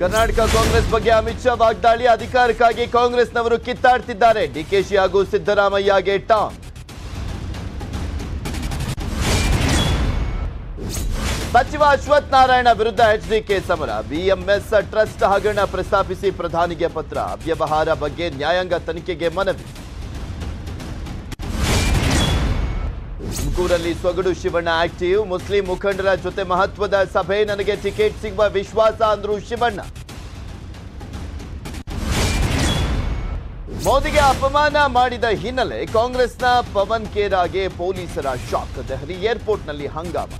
ಕರ್ನಾಟಕ ಕಾಂಗ್ರೆಸ್ ಬಗ್ಗೆ ಅಮಿತ್ ಶಾ ವಾಗ್ದಾಳಿ ಅಧಿಕಾರಕ್ಕಾಗಿ ಕಾಂಗ್ರೆಸ್ನವರು ಕಿತ್ತಾಡ್ತಿದ್ದಾರೆ. ಡಿಕೆಶಿ ಹಾಗೂ ಸಿದ್ದರಾಮಯ್ಯಗೆ ಟಾಂಗ್. ಸಚಿವ ಅಶ್ವಥ್ ನಾರಾಯಣ ವಿರುದ್ಧ ಎಚ್ಡಿಕೆ ಸಮರ. ಬಿಎಂಎಸ್ ಟ್ರಸ್ಟ್ ಹಗರಣ ಪ್ರಸ್ತಾಪಿಸಿ ಪ್ರಧಾನಿಗೆ ಪತ್ರ. ಅವ್ಯವಹಾರ ಬಗ್ಗೆ ನ್ಯಾಯಾಂಗ ತನಿಖೆಗೆ ಮನವಿ. ತುಮಕೂರಲ್ಲಿ ಸೊಗಡು ಶಿವಣ್ಣ ಆಕ್ಟಿವ್. ಮುಸ್ಲಿಂ ಮುಖಂಡರ ಜೊತೆ ಮಹತ್ವದ ಸಭೆ. ನನಗೆ ಟಿಕೆಟ್ ಸಿಗುವ ವಿಶ್ವಾಸ ಅಂದ್ರು ಶಿವಣ್ಣ. ಮೋದಿಗೆ ಅಪಮಾನ ಮಾಡಿದ ಹಿನ್ನೆಲೆ ಕಾಂಗ್ರೆಸ್ನ ಪವನ್ ಖೇರಾಗೆ ಪೊಲೀಸರ ಶಾಕ್. ದೆಹಲಿ ಏರ್ಪೋರ್ಟ್ನಲ್ಲಿ ಹಂಗಾಮ.